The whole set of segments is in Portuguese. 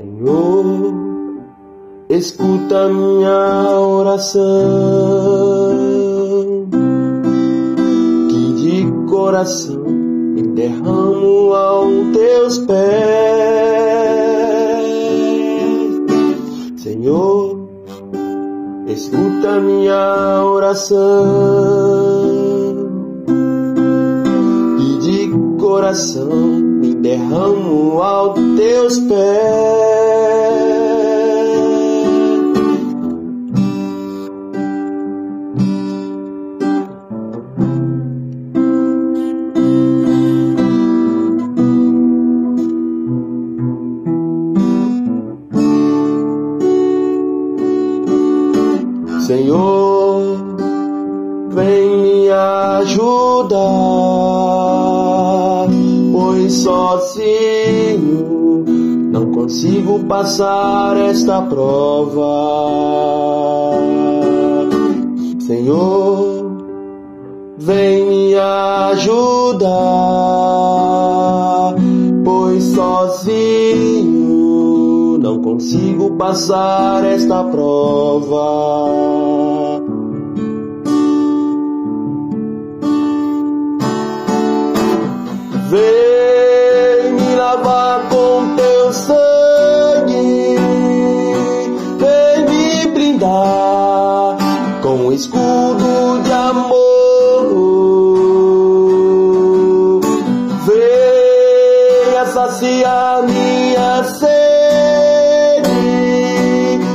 Senhor, escuta minha oração, que de coração me derramo aos teus pés. Senhor, escuta minha oração, e de coração derramo aos teus pés. Senhor, vem me ajudar, sozinho não consigo passar esta prova. Senhor, vem me ajudar, pois sozinho não consigo passar esta prova. Vem me lavar com teu sangue, vem me brindar com escudo de amor. Venha saciar minha sede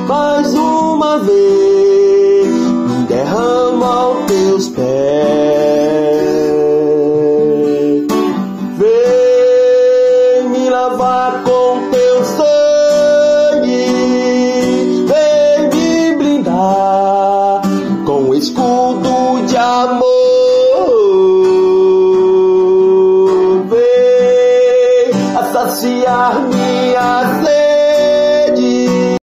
mais uma vez, me derrama aos teus pés. Com teu sangue, vem me brindar com o escudo de amor. Vem a saciar minha sede